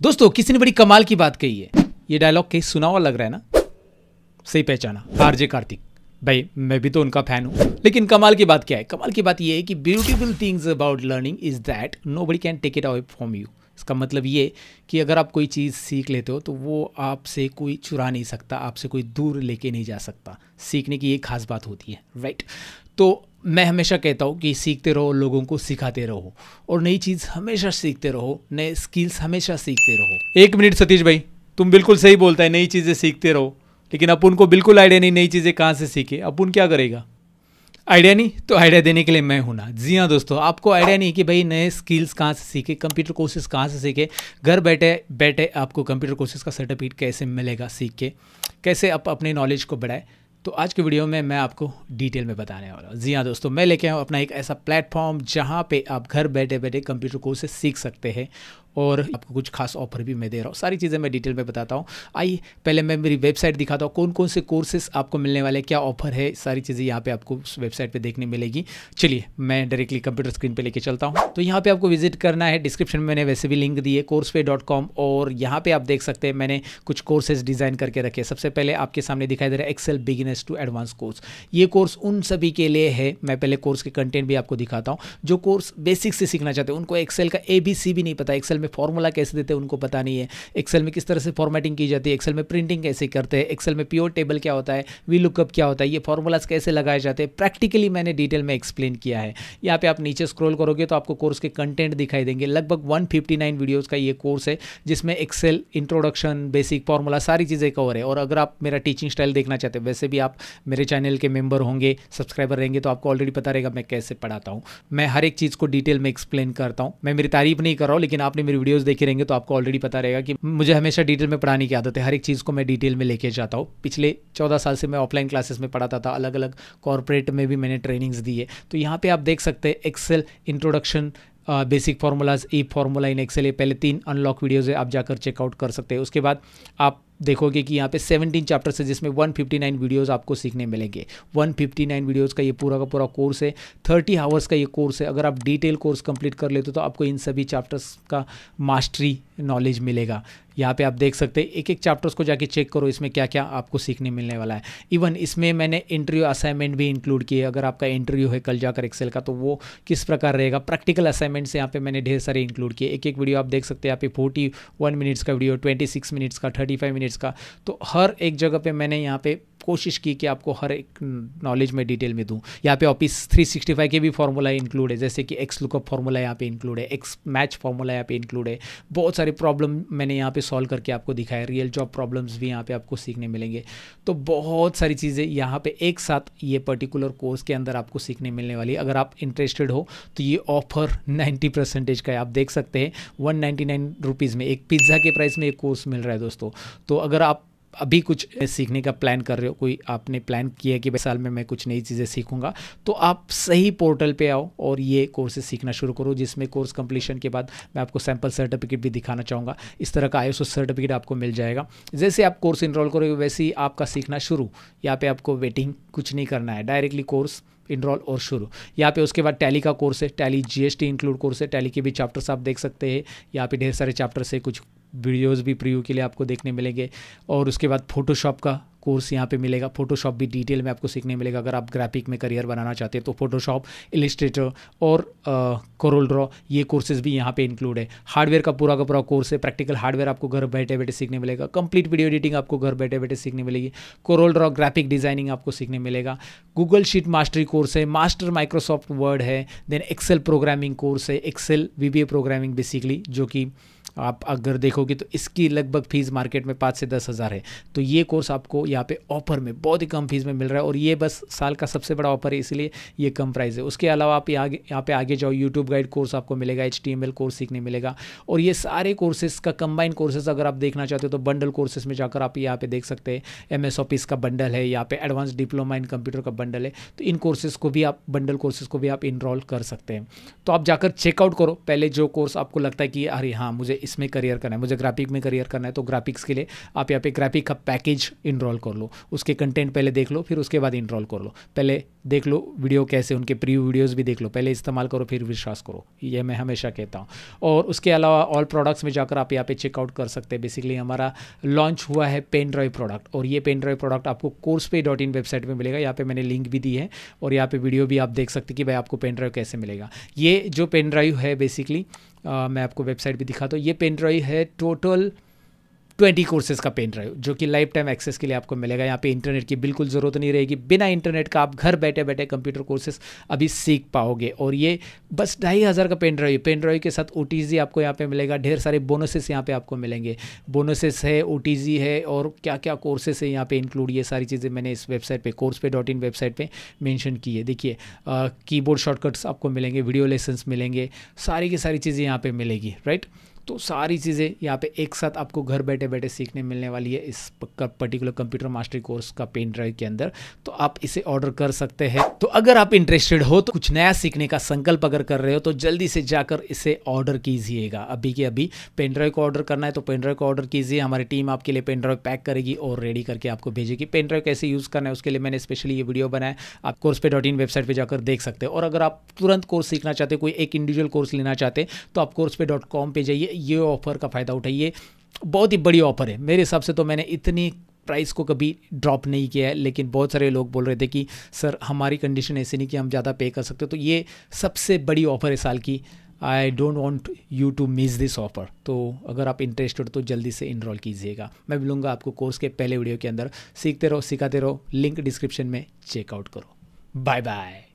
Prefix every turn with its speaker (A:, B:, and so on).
A: दोस्तों, किसी ने बड़ी कमाल की बात कही है। ये डायलॉग कहीं सुना हुआ लग रहा है ना? सही पहचाना। आरजे कार्तिक। भाई, मैं भी तो उनका फ़ैन हूँ। लेकिन कमाल की बात क्या है? कमाल की बात ये है कि beautiful things about learning is that nobody can take it away from you इसका मतलब ये कि अगर आप कोई चीज़ सीख लेते हो तो वो आपसे कोई चुरा नहीं सकता, आपसे कोई दूर लेके नहीं जा सकता। सीखने की एक खास बात होती है राइट तो मैं हमेशा कहता हूँ कि सीखते रहो, लोगों को सिखाते रहो और नई चीज़ हमेशा सीखते रहो, नए स्किल्स हमेशा सीखते रहो। एक मिनट सतीश भाई, तुम बिल्कुल सही बोलता है, नई चीज़ें सीखते रहो, लेकिन अपन को बिल्कुल आइडिया नहीं, नई चीज़ें कहाँ से सीखे अपन क्या करेगा? आइडिया नहीं? तो आइडिया देने के लिए मैं हूँ ना। जी हाँ दोस्तों, आपको आइडिया नहीं कि भाई नए स्किल्स कहाँ से सीखे कंप्यूटर कोर्सेज कहाँ से सीखे, घर बैठे बैठे आपको कंप्यूटर कोर्सेज का सर्टिफिकेट कैसे मिलेगा सीख के, कैसे आप अपने नॉलेज को बढ़ाए। तो आज के वीडियो में मैं आपको डिटेल में बताने वाला हूँ। जी हाँ दोस्तों, मैं लेके आऊँ अपना एक ऐसा प्लेटफॉर्म जहाँ पे आप घर बैठे बैठे कंप्यूटर कोर्सेस सीख सकते हैं। और आपको कुछ खास ऑफ़र भी मैं दे रहा हूँ। सारी चीज़ें मैं डिटेल में बताता हूँ। आइए, पहले मैं मेरी वेबसाइट दिखाता हूँ। कौन कौन से कोर्सेज आपको मिलने वाले क्या ऑफ़र है? सारी चीज़ें यहाँ पे आपको उस वेबसाइट पे देखने मिलेगी। चलिए, मैं डायरेक्टली कंप्यूटर स्क्रीन पे लेके चलता हूँ। तो यहाँ पे आपको विज़िट करना है। डिस्क्रिप्शन में मैंने वैसे भी लिंक दी है कोर्स और यहाँ पे आप देख सकते हैं मैंने कुछ कोर्सेज डिज़ाइन करके रखे सबसे पहले आपके सामने दिखाई दे रहा है Excel beginners to advance course ये कोर्स उन सभी के लिए है। मैं पहले कोर्स के कंटेंट भी आपको दिखाता हूँ। जो कोर्स बेसिक से सीखना चाहते हैं, उनको एक्सेल का ए बी सी भी नहीं पता। एक्सेल में फॉर्मूला कैसे देते हैं, उनको पता नहीं है। एक्सेल में किस तरह से फॉर्मेटिंग की जाती है एक्सेल में प्रिंटिंग कैसे करते हैं एक्सेल में प्योर टेबल क्या होता है वी लुकअप क्या होता है, ये फॉर्मूलाज कैसे लगाए जाते हैं प्रैक्टिकली मैंने डिटेल में एक्सप्लेन किया है। यहाँ पे आप नीचे स्क्रॉल करोगे तो आपको कोर्स के कंटेंट दिखाई देंगे। लगभग 159 वीडियोस का ये कोर्स है, जिसमें एक्सेल इंट्रोडक्शन बेसिक फॉर्मूला सारी चीज़ें कवर है। और अगर आप मेरा टीचिंग स्टाइल देखना चाहते हैं, वैसे भी आप मेरे चैनल के मेंबर होंगे सब्सक्राइबर रहेंगे तो आपको ऑलरेडी पता रहेगा मैं कैसे पढ़ाता हूँ। मैं हर एक चीज़ को डिटेल में एक्सप्लेन करता हूँ। मैं मेरी तारीफ़ नहीं कर रहा हूँ, लेकिन आपने मेरी वीडियोस देखे रहेंगे तो आपको ऑलरेडी पता रहेगा कि मुझे हमेशा डिटेल में पढ़ाने की आदत है। हर एक चीज़ को मैं डिटेल में लेके जाता हूँ। पिछले चौदह साल से मैं ऑफलाइन क्लासेस में पढ़ाता था अलग अलग कॉरपोरेट में भी मैंने ट्रेनिंग्स दी है। तो यहाँ पर आप देख सकते हैं Excel introduction basic formulas E formula in Excel ये पहले तीन अनलॉक वीडियोज़ है, आप जाकर चेकआउट कर सकते हैं। उसके बाद आप देखोगे कि यहाँ पे 17 चैप्टर्स है, जिसमें 159 वीडियोज़ आपको सीखने मिलेंगे। 159 वीडियोज़ का ये पूरा का पूरा कोर्स है। 30 आवर्स का ये कोर्स है। अगर आप डिटेल कोर्स कंप्लीट कर लेते हो तो आपको इन सभी चैप्टर्स का मास्टरी नॉलेज मिलेगा। यहाँ पे आप देख सकते हैं एक एक चैप्टर्स को जाके चेक करो, इसमें क्या क्या आपको सीखने मिलने वाला है। इवन इसमें मैंने इंटरव्यू असाइनमेंट भी इंक्लूड किए अगर आपका इंटरव्यू है कल जाकर एक्सेल का तो वो किस प्रकार रहेगा? प्रैक्टिकल असाइनमेंट्स यहाँ पे मैंने ढेर सारे इंक्लूड किए। एक एक वीडियो आप देख सकते हैं, यहाँ पे फोर्टी वन मिनट्स का वीडियो ट्वेंटी सिक्स मिनट्स का थर्टी फाइव मिनट्स का। तो हर एक जगह पर मैंने यहाँ पे कोशिश की कि आपको हर एक नॉलेज में डिटेल में दूँ। यहाँ पे ऑफ़िस 365 के भी फॉर्मूला इंक्लूड है, जैसे कि एक्स लुकअप फॉर्मूला यहाँ पे इंक्लूड है एक्स मैच फॉर्मूला यहाँ पे इंक्लूड है। बहुत सारे प्रॉब्लम मैंने यहाँ पे सॉल्व करके आपको दिखाया रियल जॉब प्रॉब्लम्स भी यहाँ पे आपको सीखने मिलेंगे। तो बहुत सारी चीज़ें यहाँ पे एक साथ ये पर्टिकुलर कोर्स के अंदर आपको सीखने मिलने वाली है। अगर आप इंटरेस्टेड हो तो ये ऑफ़र नाइन्टी परसेंटेज का है। आप देख सकते हैं वन नाइन्टी नाइन रुपीज़ में एक पिज़्ज़ा के प्राइस में एक कोर्स मिल रहा है दोस्तों। तो अगर आप अभी कुछ सीखने का प्लान कर रहे हो? कोई आपने प्लान किया है कि भाई साल में मैं कुछ नई चीज़ें सीखूँगा? तो आप सही पोर्टल पे आओ और ये कोर्सेज सीखना शुरू करो, जिसमें कोर्स कंप्लीशन के बाद मैं आपको सैंपल सर्टिफिकेट भी दिखाना चाहूँगा। इस तरह का आई सर्टिफिकेट आपको मिल जाएगा। जैसे आप कोर्स इनरोल करोगे, वैसे ही आपका सीखना शुरू। यहाँ पर आपको वेटिंग कुछ नहीं करना है। डायरेक्टली कोर्स इनरोल और शुरू। यहाँ पे उसके बाद टैली का कोर्स है। टैली जीएसटी इंक्लूड कोर्स है। टैली के भी चैप्टर्स आप देख सकते हैं। यहाँ पे ढेर सारे चैप्टर्स है। कुछ वीडियोस भी प्रीव्यू के लिए आपको देखने मिलेंगे। और उसके बाद फोटोशॉप का कोर्स यहाँ पे मिलेगा। फोटोशॉप भी डिटेल में आपको सीखने मिलेगा। अगर आप ग्राफिक में करियर बनाना चाहते हैं तो फोटोशॉप इलिस्ट्रेटर और कोरोल ड्रॉ ये कोर्सेज भी यहाँ पे इंक्लूड है। हार्डवेयर का पूरा का पूरा कोर्स है। प्रैक्टिकल हार्डवेयर आपको घर बैठे बैठे सीखने मिलेगा। कंप्लीट वीडियो एडिटिंग आपको घर बैठे बैठे सीखने मिलेगी। कोरोल ड्रॉ ग्राफिक डिज़ाइनिंग आपको सीखने मिलेगा। गूगल शीट मास्टरी कोर्स है। मास्टर माइक्रोसॉफ्ट वर्ड है। देन एक्सेल प्रोग्रामिंग कोर्स है। एक्सेल VBA प्रोग्रामिंग बेसिकली जो कि आप अगर देखोगे तो इसकी लगभग फ़ीस मार्केट में पाँच से दस हज़ार है। तो ये कोर्स आपको यहाँ पे ऑफ़र में बहुत ही कम फ़ीस में मिल रहा है और ये बस साल का सबसे बड़ा ऑफ़र है, इसलिए ये कम प्राइस है। उसके अलावा आप यहाँ यहाँ पे आगे जाओ यूट्यूब गाइड कोर्स आपको मिलेगा एचटीएमएल कोर्स सीखने मिलेगा और ये सारे कोर्सेज का कंबाइंड कोर्सेज अगर आप देखना चाहते हो तो बंडल कोर्सेज में जाकर आप यहाँ पे देख सकते हैं। एम एस ऑफ़िस का बंडल है, यहाँ पे एडवांस डिप्लोमा इन कंप्यूटर का बंडल है। तो इन कोर्सेज को भी आप बंडल कोर्सेज को भी आप इनरोल कर सकते हैं। तो आप जाकर चेकआउट करो। पहले जो कोर्स आपको लगता है कि अरे हाँ मुझे इसमें करियर करना है। मुझे ग्राफिक में करियर करना है तो ग्राफिक्स के लिए आप यहाँ पे ग्राफिक का पैकेज इनरोल कर लो। उसके कंटेंट पहले देख लो, फिर उसके बाद इनरोल कर लो। पहले देख लो वीडियो कैसे, उनके प्री वीडियोज़ भी देख लो। पहले इस्तेमाल करो, फिर विश्वास करो। ये मैं हमेशा कहता हूँ। और उसके अलावा ऑल प्रोडक्ट्स में जाकर आप यहाँ पे चेकआउट कर सकते हैं। बेसिकली हमारा लॉन्च हुआ है पेन ड्राइव प्रोडक्ट और ये पेन ड्राइव प्रोडक्ट आपको कोर्स पे डॉट इन वेबसाइट में मिलेगा। यहाँ पे मैंने लिंक भी दी है और यहाँ पे वीडियो भी आप देख सकते कि भाई आपको पेन ड्राइव कैसे मिलेगा। ये जो पेन ड्राइव है बेसिकली मैं आपको वेबसाइट भी दिखाता हूँ। ये पेन ड्राइव है टोटल ट्वेंटी कोर्सेज का पेन ड्राइव जो कि लाइफ टाइम एक्सेस के लिए आपको मिलेगा। यहाँ पे इंटरनेट की बिल्कुल ज़रूरत नहीं रहेगी। बिना इंटरनेट का आप घर बैठे बैठे कंप्यूटर कोर्सेज अभी सीख पाओगे। और ये बस ढाई हज़ार का पेन ड्राइव पेन ड्राइव के साथ ओ आपको यहाँ पे मिलेगा। ढेर सारे बोनसेस यहाँ पे आपको मिलेंगे। बोनसेस है ओटीजी है और क्या क्या कोर्सेस है यहाँ पे इंक्लूड ये सारी चीज़ें मैंने इस वेबसाइट पर कोर्स पे डॉट इन वेबसाइट पर मैंशन की है। देखिए कीबोर्ड शॉर्टकट्स आपको मिलेंगे वीडियो लेसन्स मिलेंगे, सारी की सारी चीज़ें यहाँ पर मिलेगी राइट तो सारी चीज़ें यहाँ पे एक साथ आपको घर बैठे बैठे सीखने मिलने वाली है इस पर्टिकुलर कंप्यूटर मास्टरी कोर्स का पेन ड्राइव के अंदर। तो आप इसे ऑर्डर कर सकते हैं। तो अगर आप इंटरेस्टेड हो तो कुछ नया सीखने का संकल्प अगर कर रहे हो तो जल्दी से जाकर इसे ऑर्डर कीजिएगा। अभी के अभी पेन ड्राइव को ऑर्डर करना है तो पेन ड्राइव को ऑर्डर कीजिए। हमारी टीम आपके लिए पेन ड्राइव पैक करेगी और रेडी करके आपको भेजेगी। पेन ड्राइव कैसे यूज़ करना है उसके लिए मैंने स्पेशली ये वीडियो बनाया आप कोर्स पे डॉट इन वेबसाइट पर जाकर देख सकते हैं। और अगर आप तुरंत कोर्स सीखना चाहते कोई एक इंडिविजुअल कोर्स लेना चाहते तो आप कोर्स पे डॉट कॉम पर जाइए। ये ऑफ़र का फ़ायदा उठाइए। बहुत ही बड़ी ऑफ़र है। मेरे हिसाब से तो मैंने इतनी प्राइस को कभी ड्रॉप नहीं किया है, लेकिन बहुत सारे लोग बोल रहे थे कि, सर, हमारी कंडीशन ऐसी नहीं कि हम ज़्यादा पे कर सकते तो ये सबसे बड़ी ऑफ़र है साल की। I don't want you to miss this offer तो अगर आप इंटरेस्टेड तो जल्दी से इनरोल कीजिएगा। मैं बोलूँगा आपको कोर्स के पहले वीडियो के अंदर। सीखते रहो, सिखाते रहो। लिंक डिस्क्रिप्शन में चेकआउट करो। Bye bye